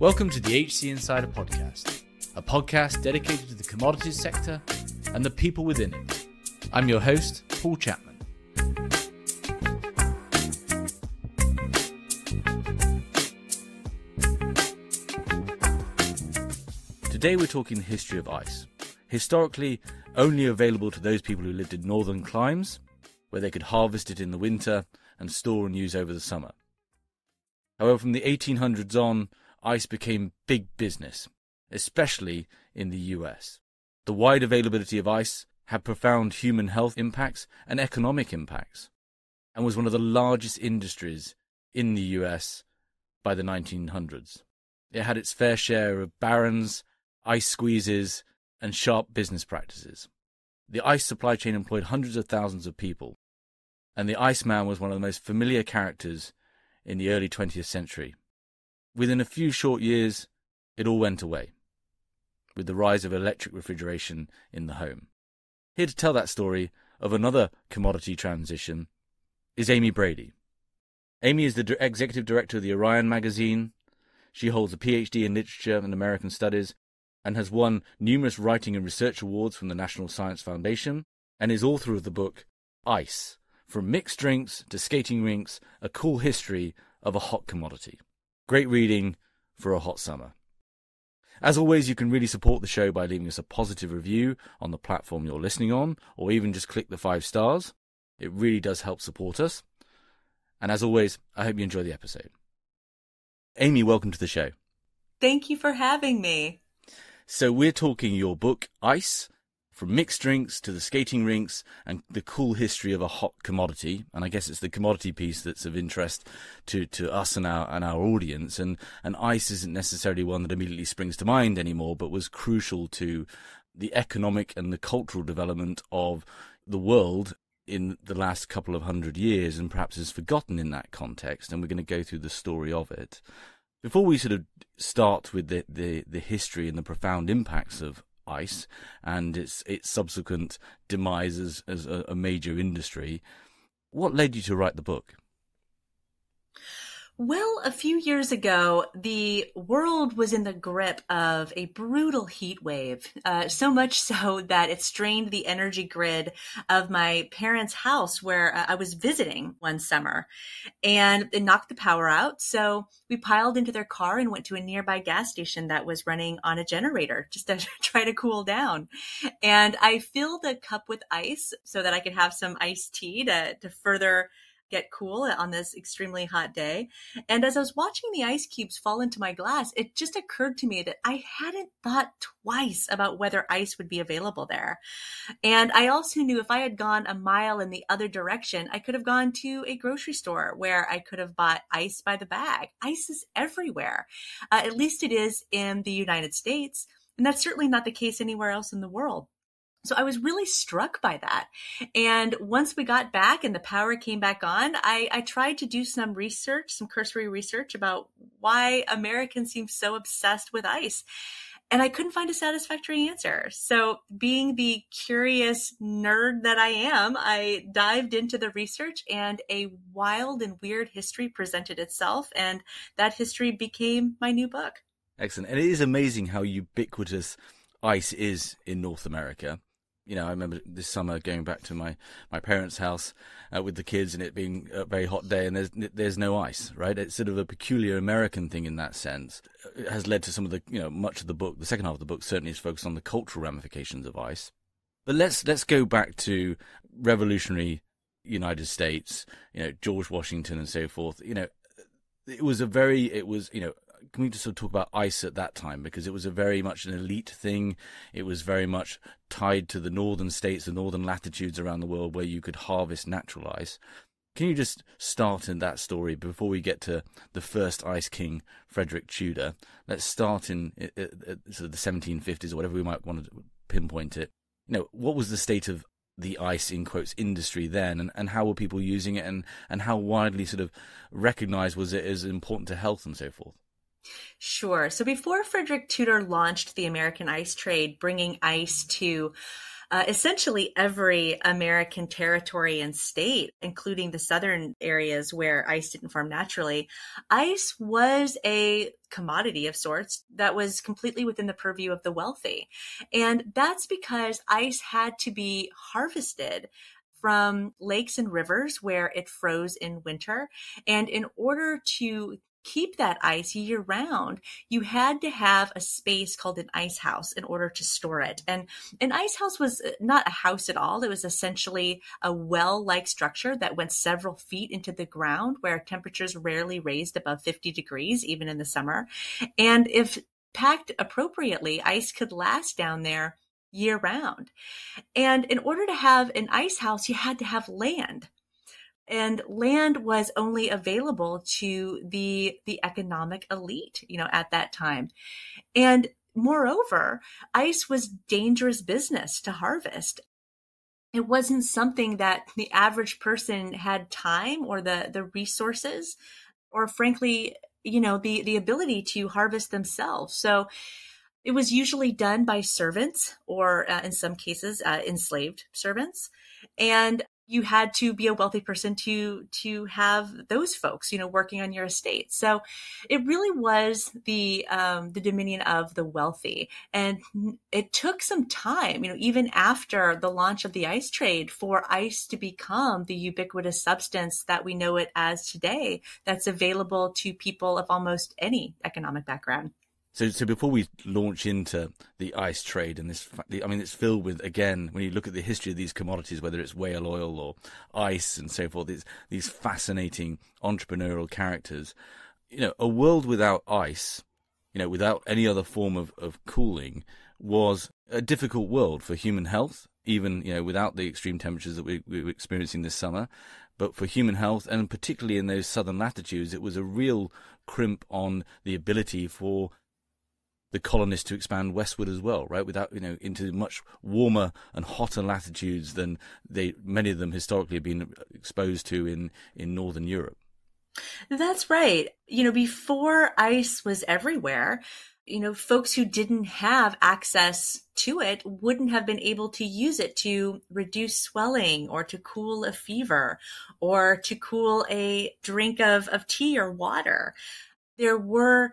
Welcome to the HC Insider Podcast, a podcast dedicated to the commodities sector and the people within it. I'm your host, Paul Chapman. Today we're talking the history of ice. Historically, only available to those people who lived in northern climes, where they could harvest it in the winter and store and use over the summer. However, from the 1800s on, ice became big business, especially in the US. The wide availability of ice had profound human health impacts and economic impacts, and was one of the largest industries in the US by the 1900s. It had its fair share of barons, ice squeezes, and sharp business practices. The ice supply chain employed hundreds of thousands of people, and the Iceman was one of the most familiar characters in the early 20th century. Within a few short years, it all went away, with the rise of electric refrigeration in the home. Here to tell that story of another commodity transition is Amy Brady. Amy is the executive director of the Orion magazine. She holds a PhD in literature and American studies and has won numerous writing and research awards from the National Science Foundation and is author of the book Ice From Mixed Drinks to Skating Rinks A Cool History of a Hot Commodity. Great reading for a hot summer. As always, you can really support the show by leaving us a positive review on the platform you're listening on, or even just click the five stars. It really does help support us. And as always, I hope you enjoy the episode. Amy, welcome to the show. Thank you for having me. So we're talking your book, Ice, from mixed drinks to the skating rinks and the cool history of a hot commodity. And I guess it's the commodity piece that's of interest to, to us and our and our audience. And and ice isn't necessarily one that immediately springs to mind anymore, but was crucial to the economic and the cultural development of the world in the last couple of hundred years and perhaps is forgotten in that context. And we're going to go through the story of it. Before we sort of start with the, the, the history and the profound impacts of ice and its its subsequent demise as, as a, a major industry, what led you to write the book? Well, a few years ago, the world was in the grip of a brutal heat wave, uh, so much so that it strained the energy grid of my parents' house where uh, I was visiting one summer. And it knocked the power out. So we piled into their car and went to a nearby gas station that was running on a generator just to try to cool down. And I filled a cup with ice so that I could have some iced tea to, to further get cool on this extremely hot day. And as I was watching the ice cubes fall into my glass, it just occurred to me that I hadn't thought twice about whether ice would be available there. And I also knew if I had gone a mile in the other direction, I could have gone to a grocery store where I could have bought ice by the bag. Ice is everywhere. Uh, at least it is in the United States. And that's certainly not the case anywhere else in the world. So I was really struck by that. And once we got back and the power came back on, I, I, tried to do some research, some cursory research about why Americans seem so obsessed with ice. And I couldn't find a satisfactory answer. So, being the curious nerd that I am, I dived into the research and a wild and weird history presented itself. And that history became my new book. Excellent. And it is amazing how ubiquitous ice is in North America you know, I remember this summer going back to my, my parents' house uh, with the kids and it being a very hot day and there's there's no ice, right? It's sort of a peculiar American thing in that sense. It has led to some of the, you know, much of the book. The second half of the book certainly is focused on the cultural ramifications of ice. But let's let's go back to revolutionary United States, you know, George Washington and so forth. You know, it was a very, it was, you know, can we just sort of talk about ice at that time because it was a very much an elite thing. It was very much tied to the northern states, the northern latitudes around the world where you could harvest natural ice. Can you just start in that story before we get to the first ice king, Frederick Tudor? Let's start in, sort of the 1750s or whatever we might want to pinpoint it. You know, what was the state of the ice in quotes industry then and, and how were people using it and, and how widely sort of recognized was it as important to health and so forth? Sure. So before Frederick Tudor launched the American ice trade, bringing ice to uh, essentially every American territory and state, including the southern areas where ice didn't form naturally, ice was a commodity of sorts that was completely within the purview of the wealthy. And that's because ice had to be harvested from lakes and rivers where it froze in winter. And in order to keep that ice year round, you had to have a space called an ice house in order to store it. And an ice house was uh, not a house at all. It was essentially a well like structure that went several feet into the ground where temperatures rarely raised above 50 degrees, even in the summer. And if packed appropriately, ice could last down there year round. And in order to have an ice house, you had to have land and land was only available to the the economic elite you know at that time. And moreover ice was dangerous business to harvest. It wasn't something that the average person had time or the the resources or frankly you know the the ability to harvest themselves. So it was usually done by servants or uh, in some cases uh, enslaved servants. And you had to be a wealthy person to to have those folks you know working on your estate. So it really was the um, the dominion of the wealthy. And it took some time you know even after the launch of the ice trade for ice to become the ubiquitous substance that we know it as today that's available to people of almost any economic background so, so before we launch into the ice trade and this, I mean, it's filled with again when you look at the history of these commodities, whether it's whale oil or ice and so forth, these these fascinating entrepreneurial characters. You know, a world without ice, you know, without any other form of, of cooling, was a difficult world for human health. Even you know, without the extreme temperatures that we, we were experiencing this summer, but for human health and particularly in those southern latitudes, it was a real crimp on the ability for the colonists to expand westward as well, right? Without you know into much warmer and hotter latitudes than they many of them historically have been exposed to in in northern Europe. That's right. You know, before ice was everywhere, you know, folks who didn't have access to it wouldn't have been able to use it to reduce swelling or to cool a fever or to cool a drink of, of tea or water. There were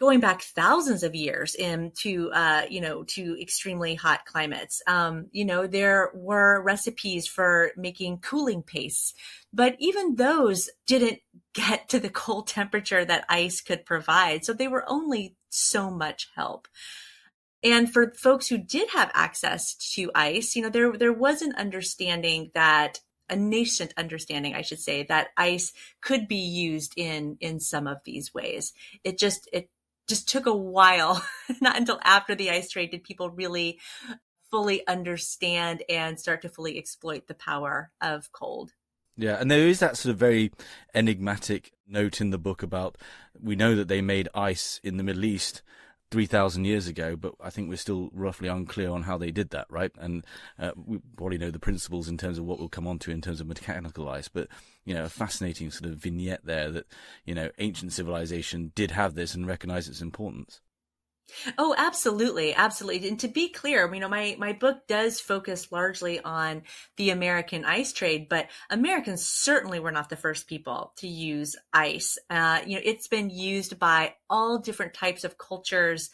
going back thousands of years into uh, you know to extremely hot climates. Um, you know there were recipes for making cooling pastes, but even those didn't get to the cold temperature that ice could provide. So they were only so much help. And for folks who did have access to ice, you know there there was an understanding that a nascent understanding, I should say, that ice could be used in in some of these ways. It just it just took a while. Not until after the ice trade did people really fully understand and start to fully exploit the power of cold. Yeah, and there is that sort of very enigmatic note in the book about we know that they made ice in the Middle East 3,000 years ago, but I think we're still roughly unclear on how they did that, right? And uh, we probably know the principles in terms of what we'll come on to in terms of mechanical ice, but, you know, a fascinating sort of vignette there that, you know, ancient civilization did have this and recognize its importance. Oh, absolutely, absolutely. And to be clear, you know, my my book does focus largely on the American ice trade, but Americans certainly were not the first people to use ice. Uh, you know, it's been used by all different types of cultures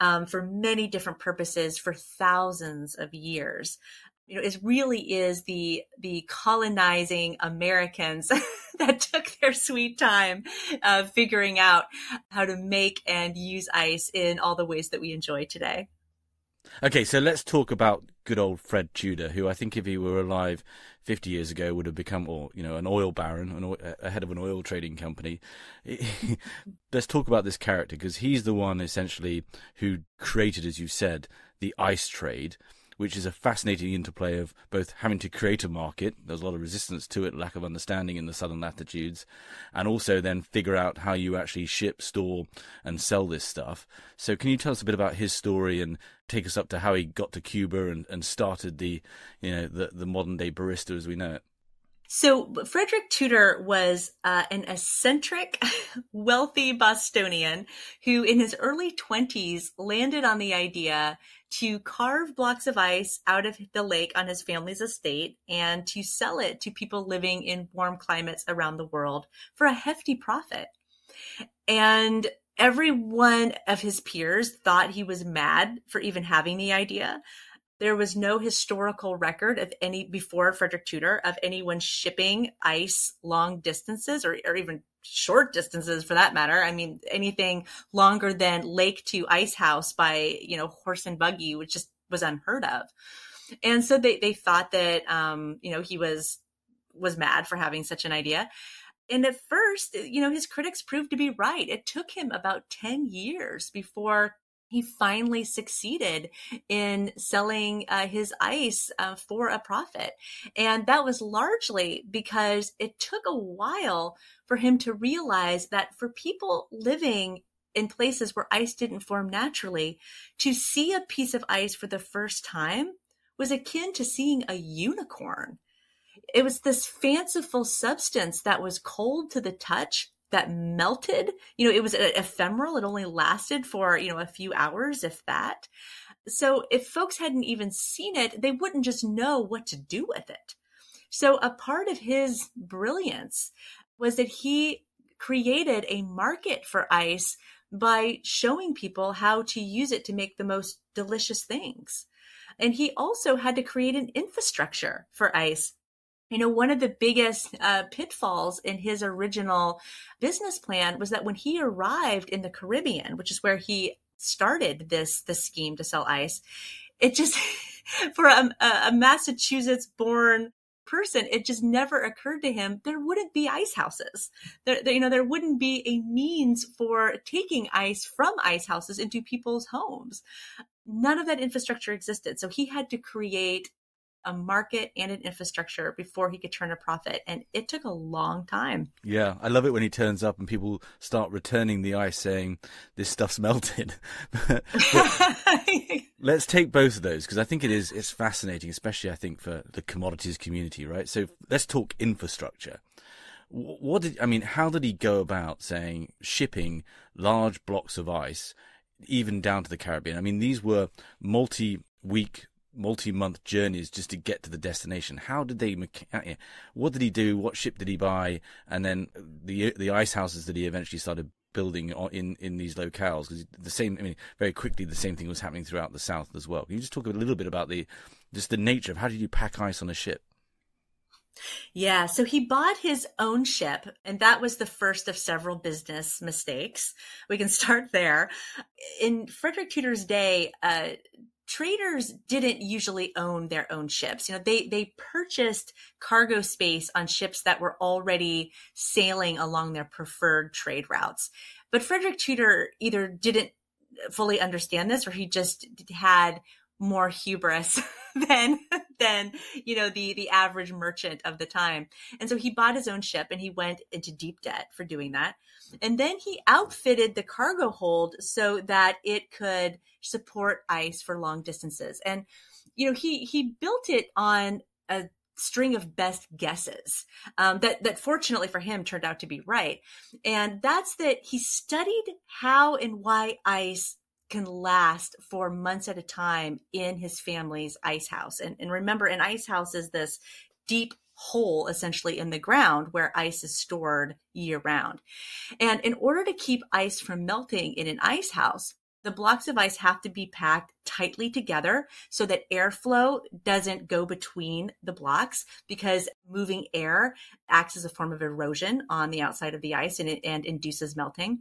um, for many different purposes for thousands of years you know, it really is the the colonizing Americans that took their sweet time uh, figuring out how to make and use ice in all the ways that we enjoy today. Okay, so let's talk about good old Fred Tudor, who I think if he were alive 50 years ago would have become, or you know, an oil baron, an oil, a head of an oil trading company. let's talk about this character because he's the one essentially who created, as you said, the ice trade which is a fascinating interplay of both having to create a market, there's a lot of resistance to it, lack of understanding in the southern latitudes, and also then figure out how you actually ship, store, and sell this stuff. So, can you tell us a bit about his story and take us up to how he got to Cuba and, and started the, you know, the, the modern day barista as we know it? So Frederick Tudor was uh, an eccentric, wealthy Bostonian who, in his early twenties, landed on the idea to carve blocks of ice out of the lake on his family's estate and to sell it to people living in warm climates around the world for a hefty profit. And every one of his peers thought he was mad for even having the idea. There was no historical record of any before Frederick Tudor of anyone shipping ice long distances or, or even short distances for that matter. I mean, anything longer than lake to ice house by, you know, horse and buggy, which just was unheard of. And so they, they thought that, um, you know, he was, was mad for having such an idea. And at first, you know, his critics proved to be right. It took him about 10 years before he finally succeeded in selling uh, his ice uh, for a profit. And that was largely because it took a while for him to realize that for people living in places where ice didn't form naturally, to see a piece of ice for the first time was akin to seeing a unicorn. It was this fanciful substance that was cold to the touch that melted. You know, it was ephemeral. It only lasted for, you know, a few hours, if that. So if folks hadn't even seen it, they wouldn't just know what to do with it. So a part of his brilliance was that he created a market for ice by showing people how to use it to make the most delicious things. And he also had to create an infrastructure for ice you know, one of the biggest uh, pitfalls in his original business plan was that when he arrived in the Caribbean, which is where he started this this scheme to sell ice, it just for a, a Massachusetts born person, it just never occurred to him there wouldn't be ice houses. There, there, you know, there wouldn't be a means for taking ice from ice houses into people's homes. None of that infrastructure existed. So he had to create a market and an infrastructure before he could turn a profit. And it took a long time. Yeah, I love it when he turns up and people start returning the ice saying, this stuff's melted. let's take both of those because I think it is it's fascinating, especially I think for the commodities community, right? So let's talk infrastructure. What did I mean? How did he go about saying shipping large blocks of ice, even down to the Caribbean? I mean, these were multi-week multi-month journeys just to get to the destination. How did they? What did he do? What ship did he buy? And then the the ice houses that he eventually started building in in these locales because the same. I mean, very quickly the same thing was happening throughout the south as well. Can you just talk a little bit about the just the nature of how did you pack ice on a ship? Yeah, so he bought his own ship, and that was the first of several business mistakes. We can start there. In Frederick Tudor's day, uh, traders didn't usually own their own ships. You know, they they purchased cargo space on ships that were already sailing along their preferred trade routes. But Frederick Tudor either didn't fully understand this or he just had more hubris than than you know the the average merchant of the time. And so he bought his own ship and he went into deep debt for doing that. And then he outfitted the cargo hold so that it could support ice for long distances. And you know he he built it on a string of best guesses um, that that fortunately for him turned out to be right. And that's that he studied how and why ice can last for months at a time in his family's ice house. And, and remember, an ice house is this deep hole essentially in the ground where ice is stored year round. And in order to keep ice from melting in an ice house, the blocks of ice have to be packed tightly together so that airflow doesn't go between the blocks because moving air acts as a form of erosion on the outside of the ice and, and induces melting.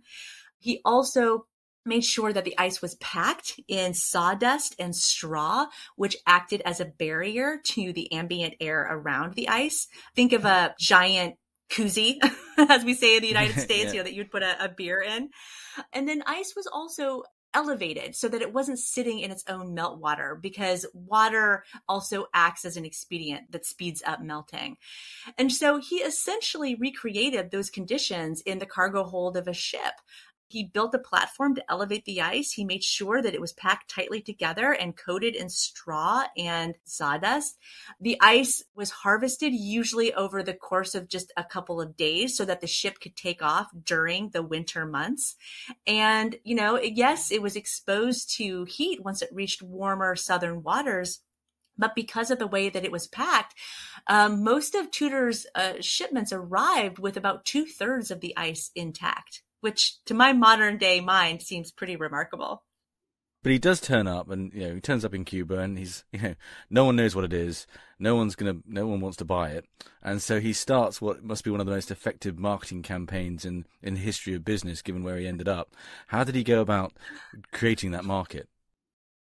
He also made sure that the ice was packed in sawdust and straw, which acted as a barrier to the ambient air around the ice. Think of a giant koozie, as we say in the United States, yeah. you know, that you'd put a, a beer in. And then ice was also elevated so that it wasn't sitting in its own melt water because water also acts as an expedient that speeds up melting. And so he essentially recreated those conditions in the cargo hold of a ship He built a platform to elevate the ice. He made sure that it was packed tightly together and coated in straw and sawdust. The ice was harvested usually over the course of just a couple of days so that the ship could take off during the winter months. And, you know, yes, it was exposed to heat once it reached warmer southern waters. But because of the way that it was packed, um, most of Tudor's uh, shipments arrived with about two thirds of the ice intact which to my modern day mind seems pretty remarkable. But he does turn up, and you know he turns up in Cuba, and he's you know no one knows what it is, no one's gonna, no one wants to buy it, and so he starts what must be one of the most effective marketing campaigns in in the history of business, given where he ended up. How did he go about creating that market?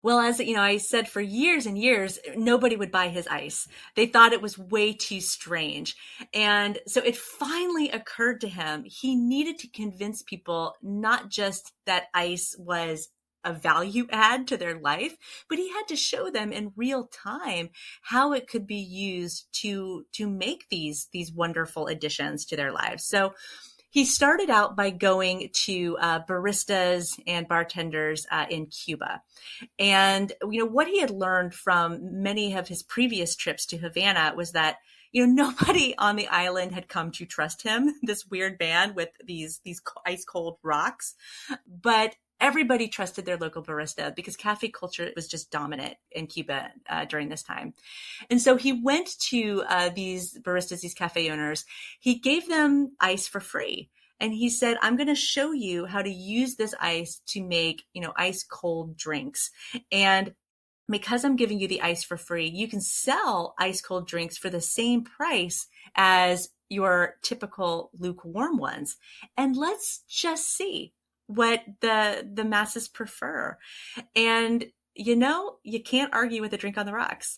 Well, as you know, I said for years and years, nobody would buy his ice. They thought it was way too strange. And so it finally occurred to him he needed to convince people not just that ice was a value add to their life, but he had to show them in real time how it could be used to to make these these wonderful additions to their lives. So he started out by going to uh, baristas and bartenders uh, in Cuba. And, you know, what he had learned from many of his previous trips to Havana was that you know nobody on the island had come to trust him this weird band with these these ice cold rocks but everybody trusted their local barista because cafe culture was just dominant in Cuba uh, during this time. And so he went to uh, these baristas, these cafe owners. He gave them ice for free. And he said, I'm going to show you how to use this ice to make, you know, ice cold drinks. And because I'm giving you the ice for free, you can sell ice cold drinks for the same price as your typical lukewarm ones. And let's just see what the the masses prefer. And you know, you can't argue with a drink on the rocks.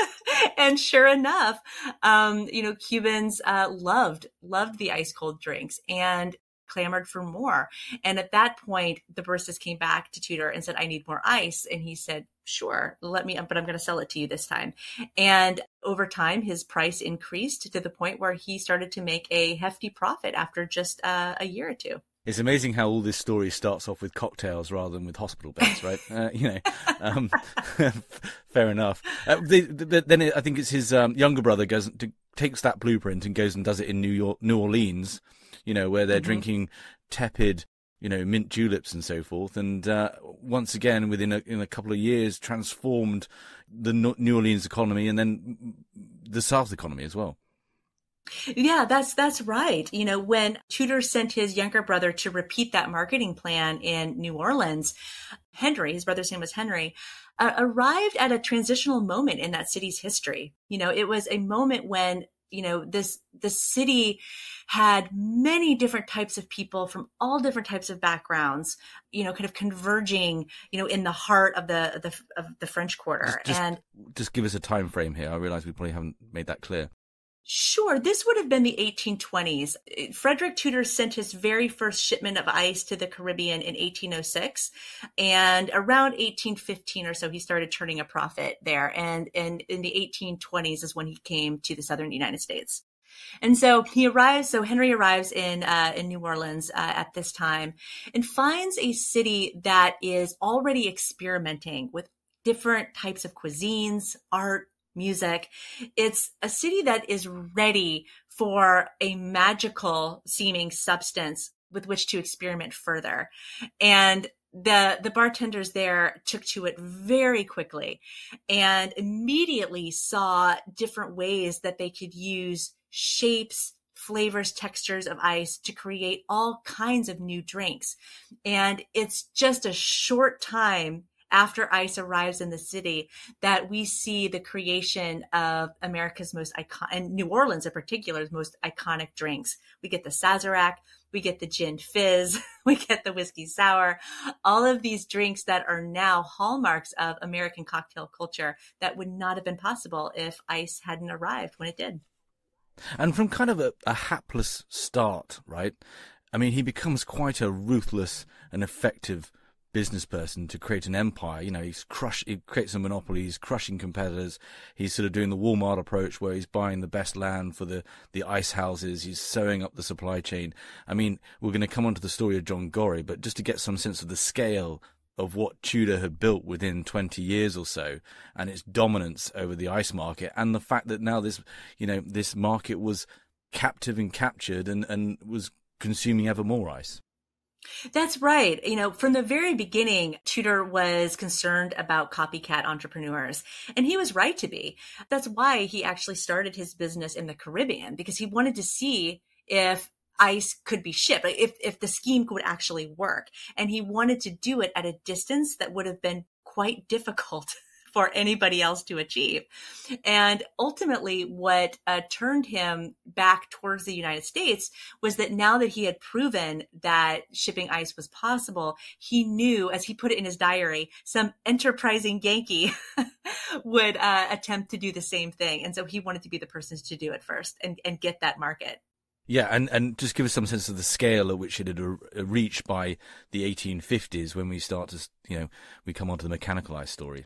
and sure enough, um, you know, Cubans uh, loved loved the ice cold drinks and clamored for more. And at that point, the baristas came back to Tudor and said, "I need more ice." And he said, "Sure, let me, but I'm going to sell it to you this time." And over time, his price increased to the point where he started to make a hefty profit after just uh, a year or two. It's amazing how all this story starts off with cocktails rather than with hospital beds, right? uh, you know, um, fair enough. Uh, the, the, then it, I think it's his um, younger brother goes to, takes that blueprint and goes and does it in New York, New Orleans, you know, where they're mm-hmm. drinking tepid, you know, mint juleps and so forth. And uh, once again, within a, in a couple of years, transformed the New Orleans economy and then the South economy as well. Yeah, that's that's right. You know, when Tudor sent his younger brother to repeat that marketing plan in New Orleans, Henry, his brother's name was Henry, uh, arrived at a transitional moment in that city's history. You know, it was a moment when you know this the city had many different types of people from all different types of backgrounds you know kind of converging you know in the heart of the the of the french quarter just, just, and just give us a time frame here i realize we probably haven't made that clear Sure, this would have been the 1820s. Frederick Tudor sent his very first shipment of ice to the Caribbean in 1806, and around 1815 or so, he started turning a profit there. And, and in the 1820s is when he came to the southern United States. And so he arrives. So Henry arrives in uh, in New Orleans uh, at this time and finds a city that is already experimenting with different types of cuisines, art, music. It's a city that is ready for a magical seeming substance with which to experiment further. And the the bartenders there took to it very quickly and immediately saw different ways that they could use shapes flavors textures of ice to create all kinds of new drinks and it's just a short time after ice arrives in the city that we see the creation of America's most iconic, and New Orleans in particular's most iconic drinks. We get the Sazerac, we get the gin fizz, we get the whiskey sour, all of these drinks that are now hallmarks of American cocktail culture that would not have been possible if ice hadn't arrived when it did. And from kind of a, a hapless start, right? I mean, he becomes quite a ruthless and effective business person to create an empire. You know, he's crush, he creates a monopoly, he's crushing competitors. He's sort of doing the Walmart approach where he's buying the best land for the, the ice houses. He's sewing up the supply chain. I mean, we're going to come on to the story of John Gorrie, but just to get some sense of the scale of what Tudor had built within 20 years or so and its dominance over the ice market and the fact that now this, you know, this market was captive and captured and, and was consuming ever more ice. That's right. You know, from the very beginning, Tudor was concerned about copycat entrepreneurs, and he was right to be. That's why he actually started his business in the Caribbean because he wanted to see if ice could be shipped, if, if the scheme would actually work. And he wanted to do it at a distance that would have been quite difficult for anybody else to achieve. And ultimately, what uh, turned him back towards the United States was that now that he had proven that shipping ice was possible, he knew, as he put it in his diary, some enterprising Yankee would uh, attempt to do the same thing. And so he wanted to be the person to do it first and, and get that market. Yeah, and, and just give us some sense of the scale at which it had reached by the 1850s when we start to, you know, we come on to the mechanical ice story.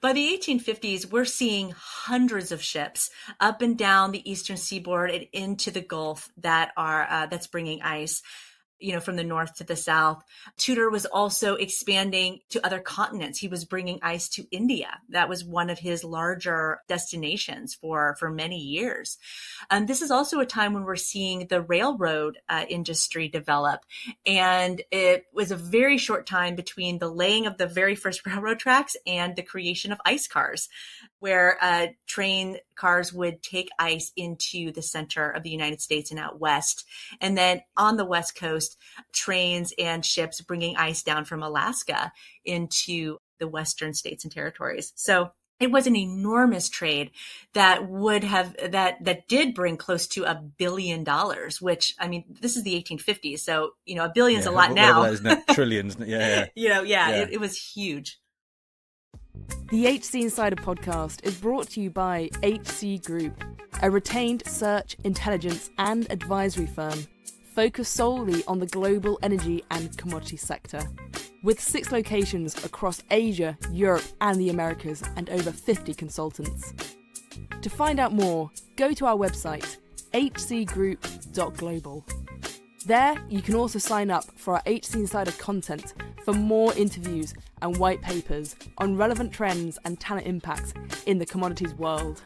By the 1850s, we're seeing hundreds of ships up and down the eastern seaboard and into the Gulf that are uh, that's bringing ice you know, from the north to the south. Tudor was also expanding to other continents. He was bringing ice to India. That was one of his larger destinations for, for many years. And this is also a time when we're seeing the railroad uh, industry develop. And it was a very short time between the laying of the very first railroad tracks and the creation of ice cars where uh, train cars would take ice into the center of the United States and out west. And then on the west coast, trains and ships bringing ice down from Alaska into the western states and territories. So it was an enormous trade that would have that that did bring close to a billion dollars which i mean this is the 1850s so you know a billion's yeah, a lot now trillions yeah, yeah. you know yeah, yeah. It, it was huge the HC Insider podcast is brought to you by HC Group, a retained search, intelligence, and advisory firm focused solely on the global energy and commodity sector. With six locations across Asia, Europe, and the Americas, and over 50 consultants. To find out more, go to our website, hcgroup.global. There, you can also sign up for our HC Insider content for more interviews and white papers on relevant trends and talent impacts in the commodities world.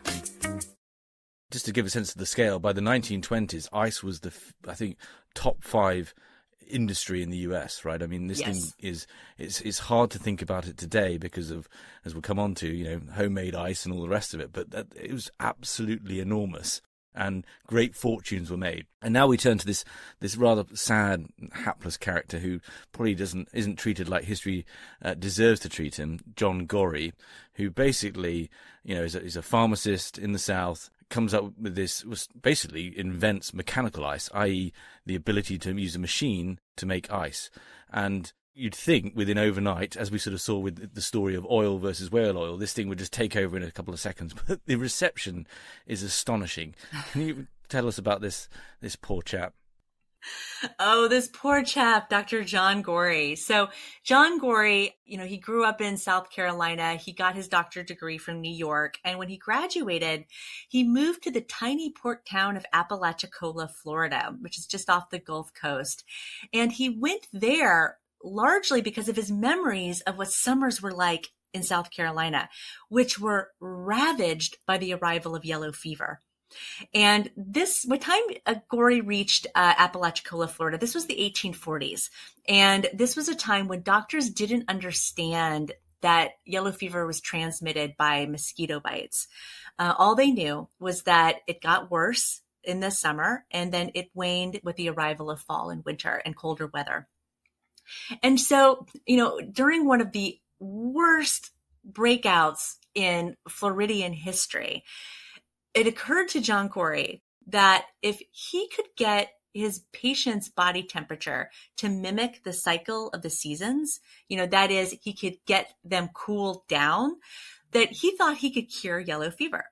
Just to give a sense of the scale, by the 1920s, ice was the, I think, top five industry in the US, right? I mean, this yes. thing is it's it's hard to think about it today because of as we'll come on to, you know, homemade ice and all the rest of it. But that, it was absolutely enormous and great fortunes were made. And now we turn to this this rather sad, hapless character who probably doesn't isn't treated like history uh, deserves to treat him, John Gorrie, who basically you know is a, is a pharmacist in the south. Comes up with this, was basically invents mechanical ice, i.e., the ability to use a machine to make ice. And you'd think within overnight, as we sort of saw with the story of oil versus whale oil, this thing would just take over in a couple of seconds. But the reception is astonishing. Can you tell us about this this poor chap? Oh, this poor chap, Dr. John Gorrie. So, John Gorrie, you know, he grew up in South Carolina. He got his doctorate degree from New York. And when he graduated, he moved to the tiny port town of Apalachicola, Florida, which is just off the Gulf Coast. And he went there largely because of his memories of what summers were like in South Carolina, which were ravaged by the arrival of yellow fever. And this, by the time uh, Gorrie reached uh, Apalachicola, Florida, this was the 1840s. And this was a time when doctors didn't understand that yellow fever was transmitted by mosquito bites. Uh, all they knew was that it got worse in the summer and then it waned with the arrival of fall and winter and colder weather. And so, you know, during one of the worst breakouts in Floridian history, it occurred to John Gorrie that if he could get his patient's body temperature to mimic the cycle of the seasons, you know, that is, he could get them cooled down, that he thought he could cure yellow fever.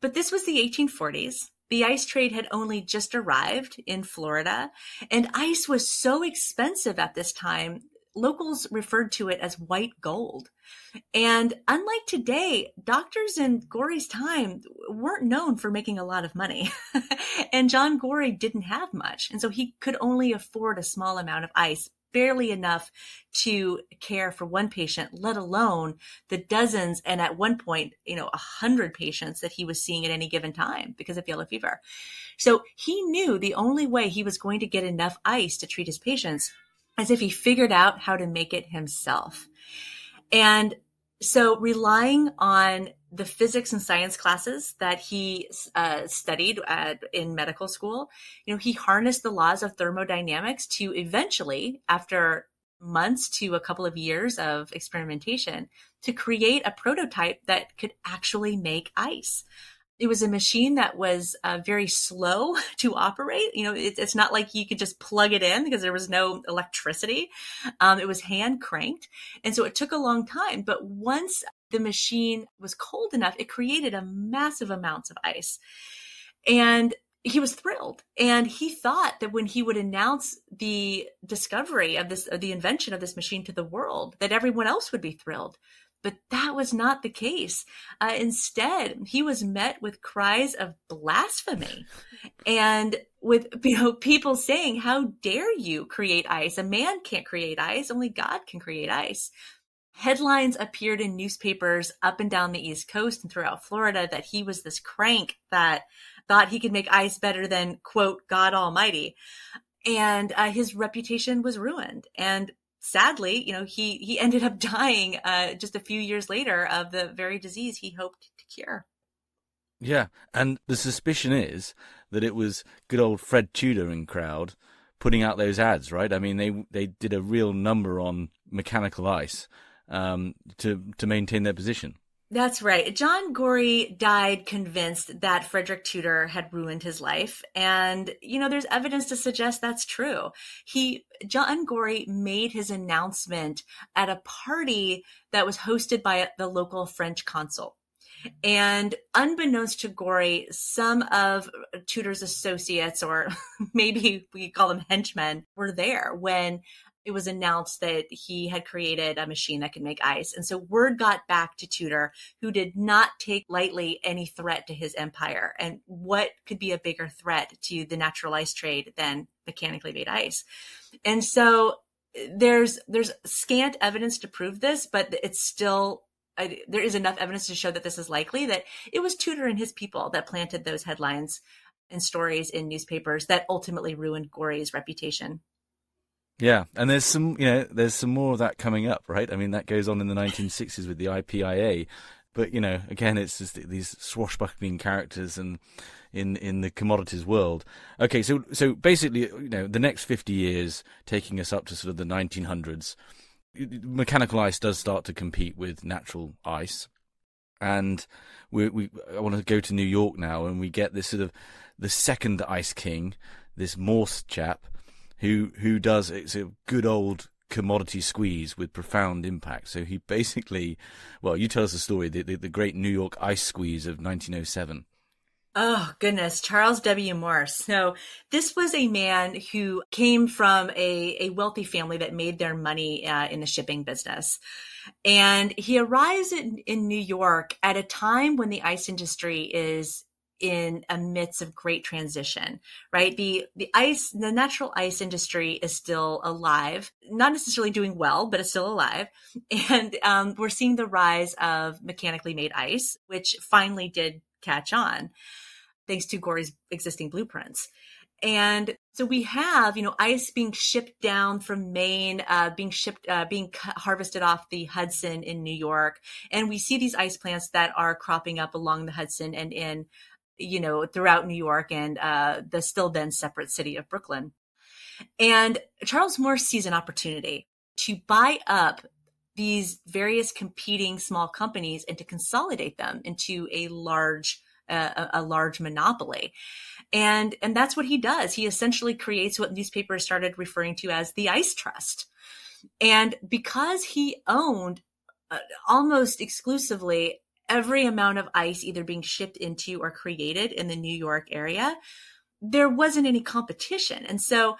But this was the 1840s. The ice trade had only just arrived in Florida, and ice was so expensive at this time locals referred to it as white gold. And unlike today, doctors in Gorrie's time weren't known for making a lot of money. and John Gorey didn't have much. And so he could only afford a small amount of ice barely enough to care for one patient, let alone the dozens and at one point, you know, a hundred patients that he was seeing at any given time because of yellow fever. So he knew the only way he was going to get enough ice to treat his patients as if he figured out how to make it himself. And so relying on the physics and science classes that he uh, studied at, in medical school, you know, he harnessed the laws of thermodynamics to eventually, after months to a couple of years of experimentation, to create a prototype that could actually make ice it was a machine that was uh, very slow to operate. You know, it, it's not like you could just plug it in because there was no electricity. Um, it was hand cranked. And so it took a long time. But once the machine was cold enough, it created a massive amounts of ice. And he was thrilled and he thought that when he would announce the discovery of this of the invention of this machine to the world that everyone else would be thrilled but that was not the case. Uh, instead, he was met with cries of blasphemy and with you know people saying, "How dare you create ice? A man can't create ice. Only God can create ice." Headlines appeared in newspapers up and down the East Coast and throughout Florida that he was this crank that thought he could make ice better than quote God Almighty and uh, his reputation was ruined. And sadly, you know, he he ended up dying uh, just a few years later of the very disease he hoped to cure. Yeah, and the suspicion is that it was good old Fred Tudor and crowd putting out those ads, right? I mean, they they did a real number on mechanical ice um, to to maintain their position. That's right. John Gorrie died convinced that Frederick Tudor had ruined his life. And, you know, there's evidence to suggest that's true. He, John Gorrie made his announcement at a party that was hosted by the local French consul. And unbeknownst to Gorrie, some of Tudor's associates, or maybe we call them henchmen, were there when it was announced that he had created a machine that could make ice. And so word got back to Tudor, who did not take lightly any threat to his empire. And what could be a bigger threat to the natural ice trade than mechanically made ice? And so there's there's scant evidence to prove this, but it's still uh, there is enough evidence to show that this is likely that it was Tudor and his people that planted those headlines and stories in newspapers that ultimately ruined Gorrie's reputation. Yeah, and there's some, you know, there's some more of that coming up, right? I mean, that goes on in the 1960s with the IPIA, but you know, again, it's just these swashbuckling characters and in in the commodities world. Okay, so so basically, you know, the next 50 years, taking us up to sort of the 1900s, mechanical ice does start to compete with natural ice, and we we I want to go to New York now, and we get this sort of the second ice king, this Morse chap who who does it's a good old commodity squeeze with profound impact. So he basically, well, you tell us the story, the, the, the great New York ice squeeze of 1907. Oh, goodness. Charles W. Morse. So this was a man who came from a, a wealthy family that made their money uh, in the shipping business. And he arrives in, in New York at a time when the ice industry is in a midst of great transition, right? The the ice, the natural ice industry is still alive, not necessarily doing well, but it's still alive. And um, we're seeing the rise of mechanically made ice, which finally did catch on, thanks to Gorrie's existing blueprints. And so we have, you know, ice being shipped down from Maine, uh, being shipped, uh, being harvested off the Hudson in New York. And we see these ice plants that are cropping up along the Hudson and in you know, throughout New York and uh, the still then separate city of Brooklyn. And Charles Moore sees an opportunity to buy up these various competing small companies and to consolidate them into a large uh, a, large monopoly. And and that's what he does. He essentially creates what newspapers started referring to as the ice trust. And because he owned uh, almost exclusively every amount of ice either being shipped into or created in the New York area, there wasn't any competition. And so,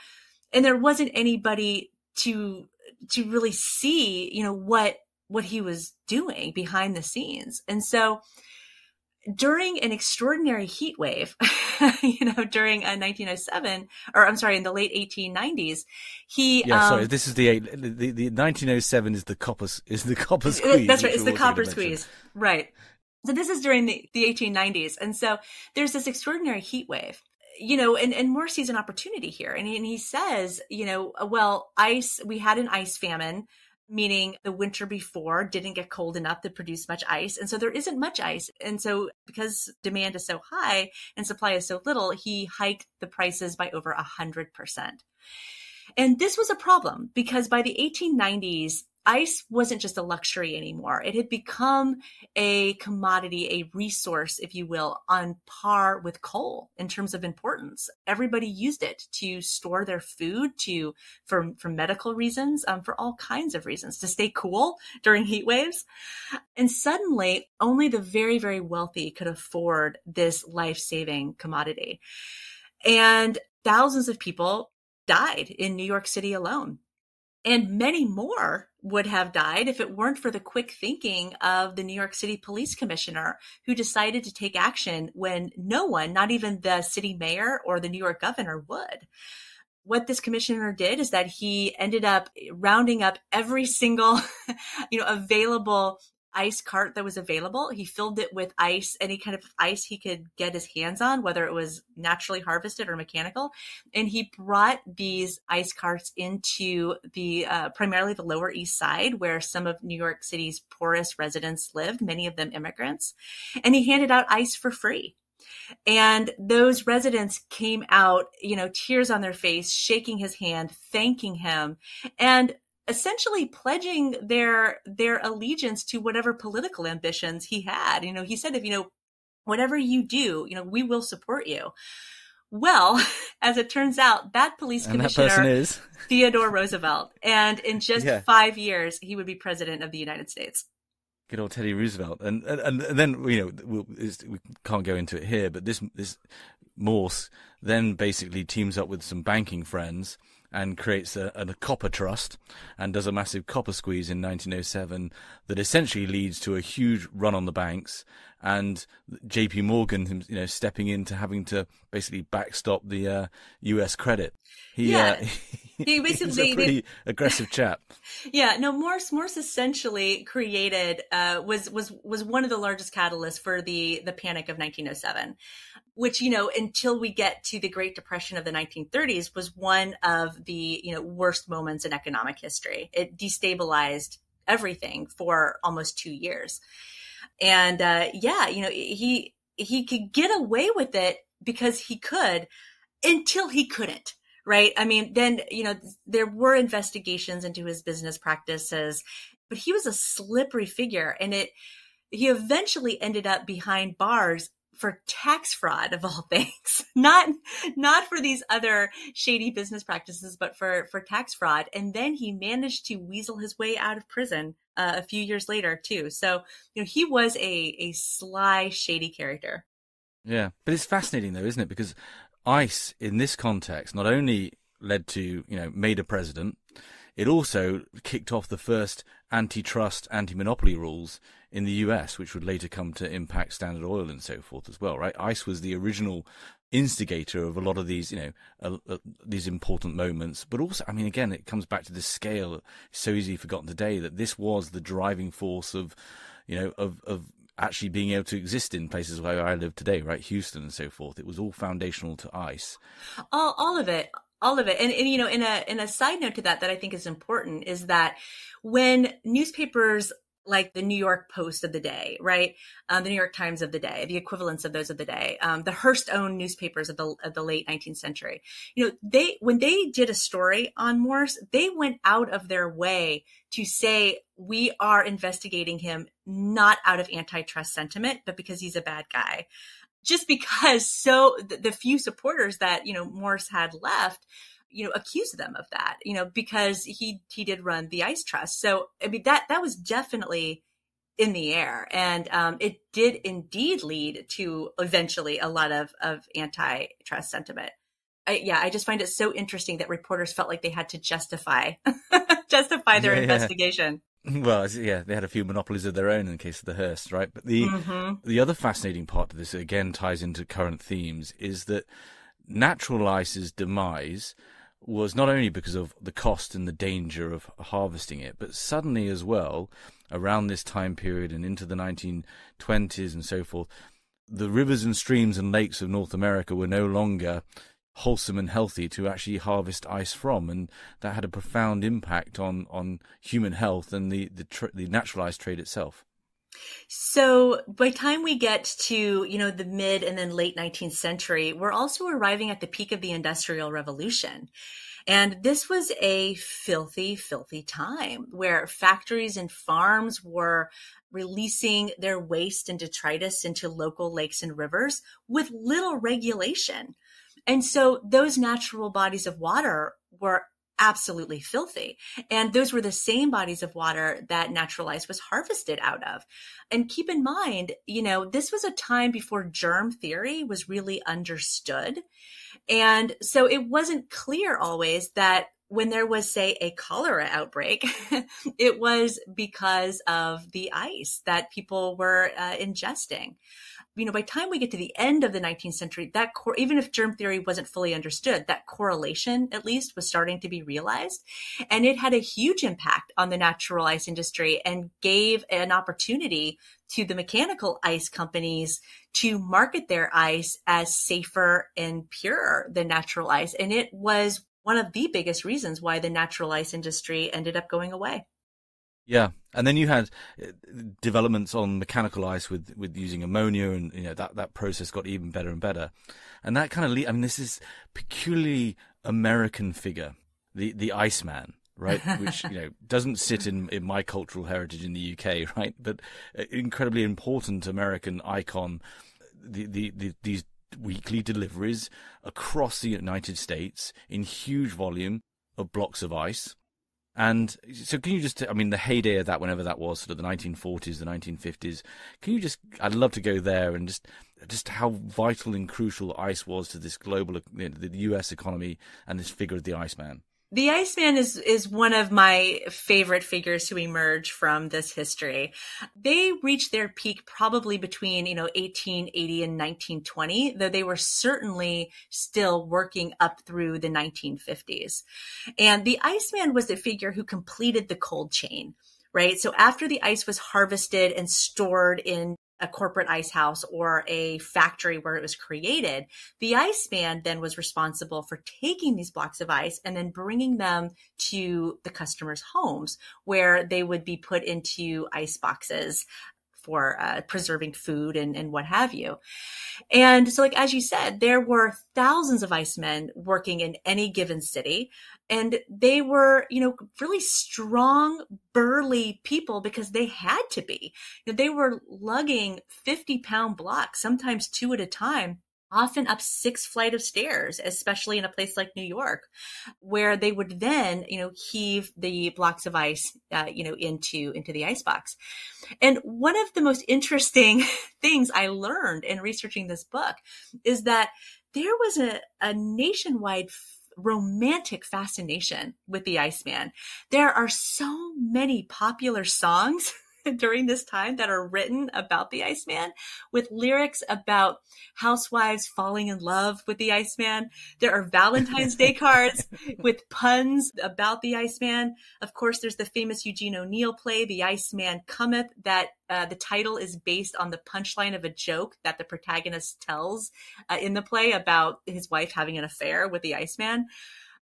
and there wasn't anybody to to really see, you know, what what he was doing behind the scenes. And so during an extraordinary heat wave, you know, during uh, 1907, or I'm sorry, in the late 1890s, he. Yeah, um, sorry. This is the, the the 1907 is the copper is the copper squeeze. That's right. It's the copper squeeze. Right. So this is during the, the 1890s, and so there's this extraordinary heat wave. You know, and, and Moore sees an opportunity here. And he, and he says, you know, well, ice, we had an ice famine meaning the winter before didn't get cold enough to produce much ice. And so there isn't much ice. And so because demand is so high and supply is so little, he hiked the prices by over a hundred percent. And this was a problem because by the 1890s, ice wasn't just a luxury anymore. It had become a commodity, a resource, if you will, on par with coal in terms of importance. Everybody used it to store their food, to for for medical reasons, um, for all kinds of reasons, to stay cool during heat waves. And suddenly, only the very very wealthy could afford this life saving commodity, and thousands of people died in New York City alone and many more would have died if it weren't for the quick thinking of the New York City police commissioner who decided to take action when no one, not even the city mayor or the New York governor, would. What this commissioner did is that he ended up rounding up every single, you know, available ice cart that was available. He filled it with ice, any kind of ice he could get his hands on, whether it was naturally harvested or mechanical. And he brought these ice carts into the uh, primarily the Lower East Side, where some of New York City's poorest residents lived, many of them immigrants. And he handed out ice for free. And those residents came out, you know, tears on their face, shaking his hand, thanking him. And essentially pledging their their allegiance to whatever political ambitions he had. You know, he said if you know whatever you do, you know, we will support you. Well, as it turns out, that police and commissioner that is Theodore Roosevelt, and in just yeah. five years, he would be president of the United States. Good old Teddy Roosevelt, and and, and then you know we'll, we can't go into it here, but this this Morse then basically teams up with some banking friends and creates a, a, copper trust and does a massive copper squeeze in 1907 that essentially leads to a huge run on the banks and J.P. Morgan, you know, stepping into having to basically backstop the uh, U.S. credit. He, yeah. Uh, he basically he's a pretty aggressive chap. Yeah, no, Morse Morse essentially created uh, was was was one of the largest catalysts for the the panic of 1907 which you know until we get to the great depression of the 1930s was one of the you know worst moments in economic history. It destabilized everything for almost 2 years. And uh, yeah you know he he could get away with it because he could until he couldn't right? I mean then you know there were investigations into his business practices but he was a slippery figure and it he eventually ended up behind bars for tax fraud of all things. Not not for these other shady business practices but for for tax fraud. And then he managed to weasel his way out of prison uh, a few years later too. So you know he was a a sly shady character. Yeah. But it's fascinating though isn't it? Because ice in this context not only led to you know made a president it also kicked off the first antitrust, anti monopoly rules in the US, which would later come to impact Standard Oil and so forth as well, right? ICE was the original instigator of a lot of these, you know, uh, uh, these important moments. But also, I mean, again, it comes back to the scale, so easily forgotten today, that this was the driving force of, you know, of, of actually being able to exist in places where I live today, right? Houston and so forth. It was all foundational to ICE. All, all of it all of it and, and you know in a in a side note to that that i think is important is that when newspapers like the New York Post of the day, right? Um, the New York Times of the day, the equivalents of those of the day, um, the Hearst-owned newspapers of the of the late 19th century. You know, they when they did a story on Morse, they went out of their way to say we are investigating him not out of antitrust sentiment, but because he's a bad guy just because so the, the few supporters that you know Morse had left you know accuse them of that you know because he he did run the ice trust so i mean that that was definitely in the air and um, it did indeed lead to eventually a lot of of antitrust sentiment I, yeah i just find it so interesting that reporters felt like they had to justify justify their yeah, investigation. Well, yeah, they had a few monopolies of their own in the case of the Hearst, right? But the mm-hmm. the other fascinating part of this again ties into current themes is that natural ice's demise was not only because of the cost and the danger of harvesting it, but suddenly as well, around this time period and into the 1920s and so forth, the rivers and streams and lakes of North America were no longer wholesome and healthy to actually harvest ice from, and that had a profound impact on on human health and the the, the natural ice trade itself. So by time we get to, you know, the mid and then late 19th century, we're also arriving at the peak of the industrial revolution. And this was a filthy, filthy time where factories and farms were releasing their waste and detritus into local lakes and rivers with little regulation. And so those natural bodies of water were absolutely filthy. And those were the same bodies of water that natural ice was harvested out of. And keep in mind, you know, this was a time before germ theory was really understood. And so it wasn't clear always that when there was, say, a cholera outbreak, it was because of the ice that people were uh, ingesting you know, by time we get to the end of the 19th century, that cor- even if germ theory wasn't fully understood, that correlation at least was starting to be realized. And it had a huge impact on the natural ice industry and gave an opportunity to the mechanical ice companies to market their ice as safer and purer than natural ice. And it was one of the biggest reasons why the natural ice industry ended up going away. Yeah, and then you had uh, developments on mechanical ice with, with using ammonia, and you know that, that process got even better and better, and that kind of le- I mean this is peculiarly American figure, the the Iceman, right? Which you know doesn't sit in in my cultural heritage in the UK, right? But uh, incredibly important American icon. The, the, the these weekly deliveries across the United States in huge volume of blocks of ice and so, can you just, I mean, the heyday of that, whenever that was, sort of the 1940s, the 1950s, can you just, I'd love to go there and just, just how vital and crucial ice was to this global, you know, the US economy and this figure of the Iceman. The Iceman is is one of my favorite figures to emerge from this history. They reached their peak probably between, you know, 1880 and 1920, though they were certainly still working up through the 1950s. And the Iceman was the figure who completed the cold chain right? So after the ice was harvested and stored in a corporate ice house or a factory where it was created, the ice man then was responsible for taking these blocks of ice and then bringing them to the customers' homes where they would be put into ice boxes for uh, preserving food and, and what have you. And so, like, as you said, there were thousands of icemen working in any given city. And they were, you know, really strong, burly people because they had to be. You know, they were lugging 50 pound blocks, sometimes two at a time often up six flight of stairs, especially in a place like New York, where they would then, you know, heave the blocks of ice, uh, you know, into, into the ice box. And one of the most interesting things I learned in researching this book is that there was a, a nationwide romantic fascination with the Iceman. There are so many popular songs during this time that are written about the Iceman with lyrics about housewives falling in love with the Iceman. There are Valentine's Day cards with puns about the Iceman. Of course, there's the famous Eugene O'Neill play, The Iceman Cometh, that uh, the title is based on the punchline of a joke that the protagonist tells uh, in the play about his wife having an affair with the Iceman.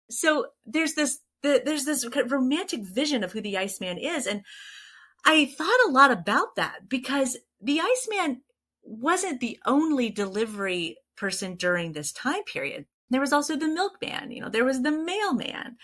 So there's this the, there's this romantic vision of who the Iceman is, and I thought a lot about that because the Iceman wasn't the only delivery person during this time period. There was also the milkman, you know, there was the mailman.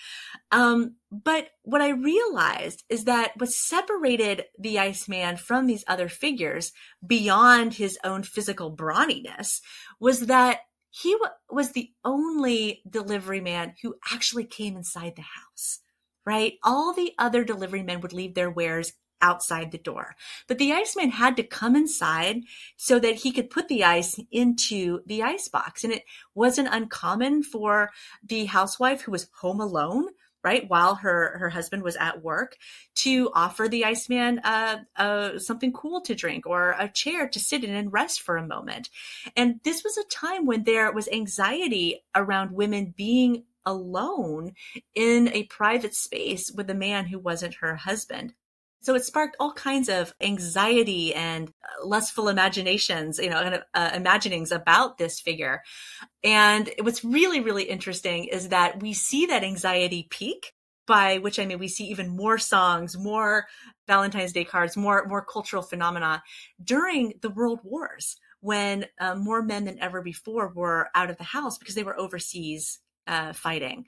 Um, but what I realized is that what separated the Iceman from these other figures beyond his own physical brawniness was that he w- was the only delivery man who actually came inside the house right? All the other delivery men would leave their wares outside the door. But the Iceman had to come inside so that he could put the ice into the ice box. And it wasn't uncommon for the housewife who was home alone right while her her husband was at work to offer the iceman uh, uh, something cool to drink or a chair to sit in and rest for a moment and this was a time when there was anxiety around women being alone in a private space with a man who wasn't her husband so it sparked all kinds of anxiety and uh, lustful imaginations, you know, uh, imaginings about this figure. And what's really, really interesting is that we see that anxiety peak by which I mean we see even more songs, more Valentine's Day cards, more more cultural phenomena during the world wars when uh, more men than ever before were out of the house because they were overseas uh, fighting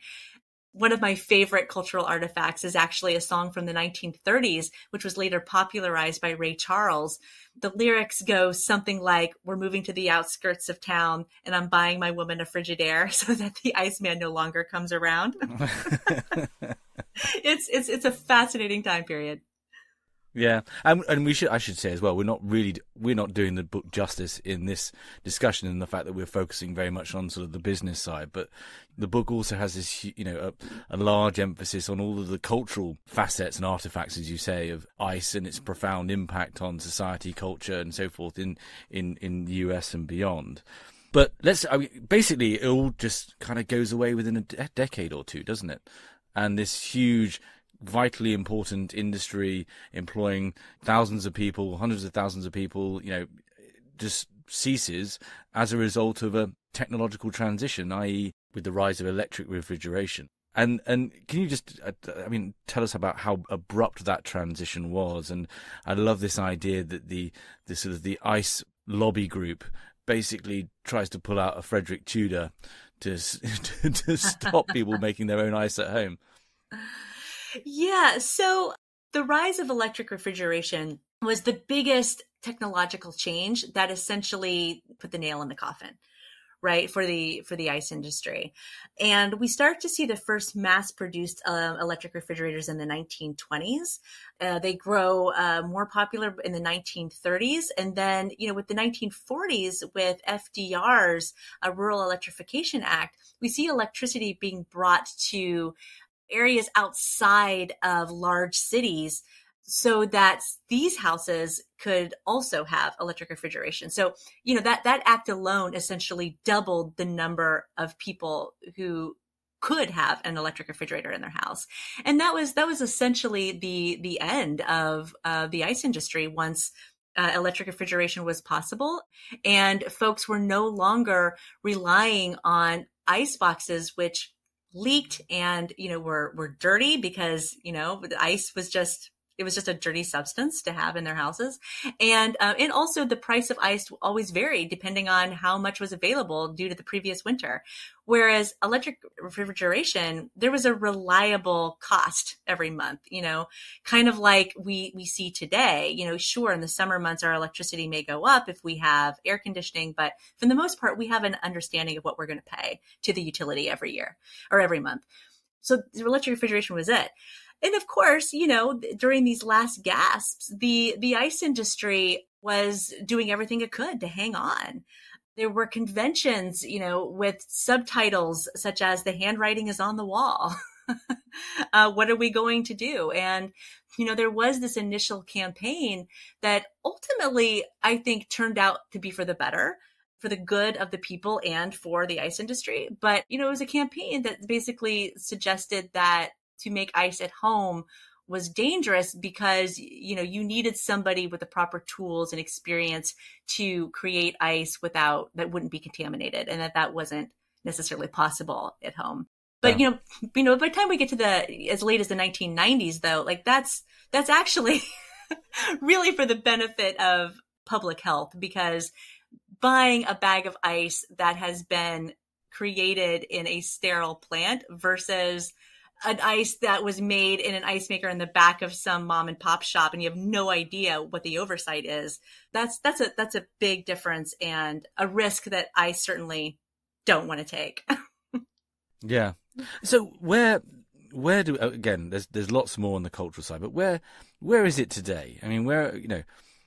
one of my favorite cultural artifacts is actually a song from the 1930s, which was later popularized by Ray Charles. The lyrics go something like, We're moving to the outskirts of town, and I'm buying my woman a Frigidaire so that the Iceman no longer comes around. it's, it's, it's a fascinating time period. Yeah, and and we should I should say as well we're not really we're not doing the book justice in this discussion in the fact that we're focusing very much on sort of the business side, but the book also has this you know a, a large emphasis on all of the cultural facets and artifacts, as you say, of ice and its profound impact on society, culture, and so forth in in in the US and beyond. But let's I mean, basically it all just kind of goes away within a de- decade or two, doesn't it? And this huge vitally important industry employing thousands of people, hundreds of thousands of people, you know, just ceases as a result of a technological transition, i.e., with the rise of electric refrigeration. And and can you just, uh, I mean, tell us about how abrupt that transition was? And I love this idea that the the sort of the ice lobby group basically tries to pull out a Frederick Tudor to to, to stop people making their own ice at home. Yeah. So the rise of electric refrigeration was the biggest technological change that essentially put the nail in the coffin right for the for the ice industry and we start to see the first mass produced uh, electric refrigerators in the 1920s uh, they grow uh, more popular in the 1930s and then you know with the 1940s with fdr's uh, rural electrification act we see electricity being brought to areas outside of large cities so that these houses could also have electric refrigeration. So, you know, that that act alone essentially doubled the number of people who could have an electric refrigerator in their house. And that was that was essentially the the end of uh, the ice industry once uh, electric refrigeration was possible and folks were no longer relying on ice boxes which leaked and you know were were dirty because you know the ice was just it was just a dirty substance to have in their houses. And uh, and also the price of ice always varied depending on how much was available due to the previous winter. Whereas electric refrigeration there was a reliable cost every month you know kind of like we we see today. You know sure in the summer months our electricity may go up if we have air conditioning but for the most part we have an understanding of what we're going to pay to the utility every year or every month. So electric refrigeration was it and of course, you know, during these last gasps, the the ice industry was doing everything it could to hang on. There were conventions, you know, with subtitles such as "The handwriting is on the wall." uh, what are we going to do? And you know, there was this initial campaign that ultimately I think turned out to be for the better for the good of the people and for the ice industry. But, you know, it was a campaign that basically suggested that to make ice at home was dangerous because you know you needed somebody with the proper tools and experience to create ice without that wouldn't be contaminated and that that wasn't necessarily possible at home but yeah. you know you know by the time we get to the as late as the 1990s though like that's that's actually really for the benefit of public health because buying a bag of ice that has been created in a sterile plant versus an ice that was made in an ice maker in the back of some mom and pop shop and you have no idea what the oversight is that's that's a that's a big difference and a risk that i certainly don't want to take. Yeah. So where where do again there's there's lots more on the cultural side but where where is it today? I mean where you know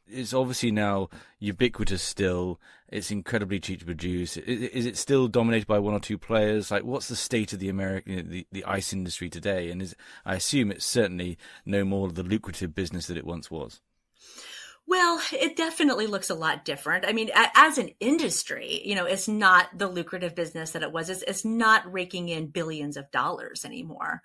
It's obviously now ubiquitous still. It's incredibly cheap to produce. Is, it still dominated by one or two players? Like, what's the state of the American the, the ice industry today? And is I assume it's certainly no more the lucrative business that it once was. Well, it definitely looks a lot different. I mean, as an industry, you know, it's not the lucrative business that it was. It's, it's not raking in billions of dollars anymore.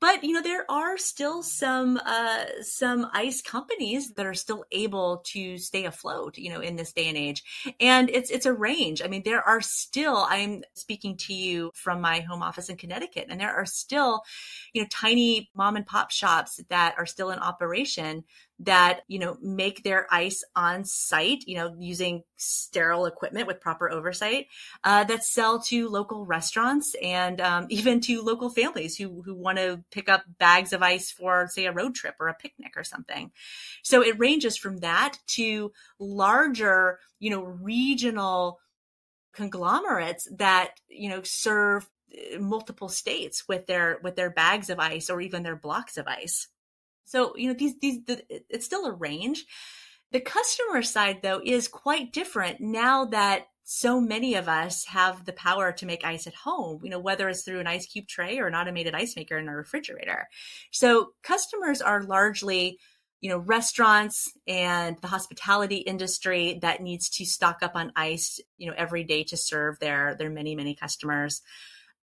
But you know, there are still some uh, some ice companies that are still able to stay afloat. You know, in this day and age, and it's it's a range. I mean, there are still. I'm speaking to you from my home office in Connecticut, and there are still, you know, tiny mom and pop shops that are still in operation that you know make their ice on site you know using sterile equipment with proper oversight uh, that sell to local restaurants and um, even to local families who who want to pick up bags of ice for say a road trip or a picnic or something so it ranges from that to larger you know regional conglomerates that you know serve uh, multiple states with their with their bags of ice or even their blocks of ice so, you know, these, these, the, it's still a range. The customer side, though, is quite different now that so many of us have the power to make ice at home, you know, whether it's through an ice cube tray or an automated ice maker in a refrigerator. So customers are largely, you know, restaurants and the hospitality industry that needs to stock up on ice, you know, every day to serve their, their many, many customers.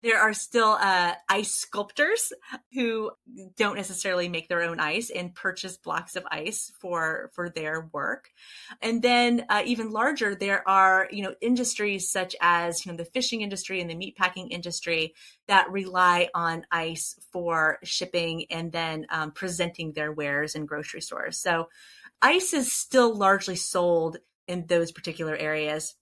There are still uh, ice sculptors who don't necessarily make their own ice and purchase blocks of ice for for their work. And then uh, even larger, there are you know industries such as you know the fishing industry and the meatpacking industry that rely on ice for shipping and then um, presenting their wares in grocery stores. So ice is still largely sold in those particular areas.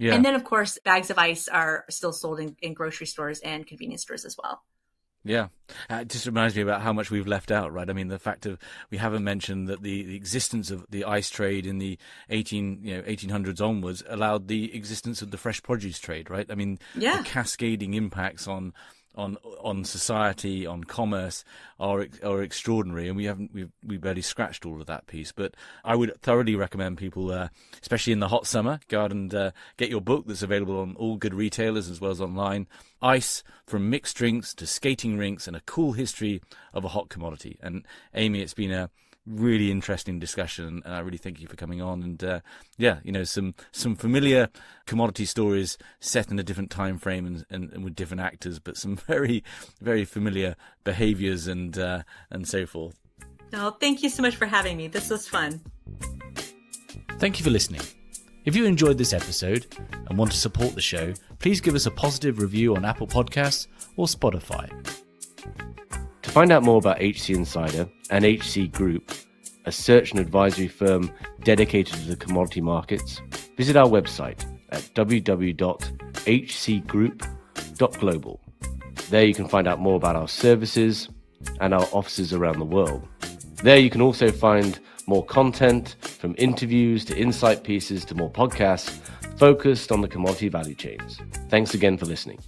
Yeah. And then, of course, bags of ice are still sold in, in grocery stores and convenience stores as well. Yeah, uh, it just reminds me about how much we've left out, right? I mean, the fact of we haven't mentioned that the, the existence of the ice trade in the eighteen, you know, eighteen hundreds onwards allowed the existence of the fresh produce trade, right? I mean, yeah. the cascading impacts on on on society, on commerce, are are extraordinary, and we haven't we we barely scratched all of that piece. But I would thoroughly recommend people, uh, especially in the hot summer, go out and uh, get your book that's available on all good retailers as well as online. Ice from mixed drinks to skating rinks and a cool history of a hot commodity. And Amy, it's been a really interesting discussion, and I really thank you for coming on. And uh, yeah, you know, some some familiar commodity stories set in a different time frame and, and, and with different actors, but some very very familiar behaviours and uh, and so forth. No, thank you so much for having me. This was fun. Thank you for listening. If you enjoyed this episode and want to support the show, please give us a positive review on Apple Podcasts or Spotify. To find out more about HC Insider and HC Group, a search and advisory firm dedicated to the commodity markets, visit our website at www.hcgroup.global. There you can find out more about our services and our offices around the world. There you can also find more content from interviews to insight pieces to more podcasts focused on the commodity value chains. Thanks again for listening.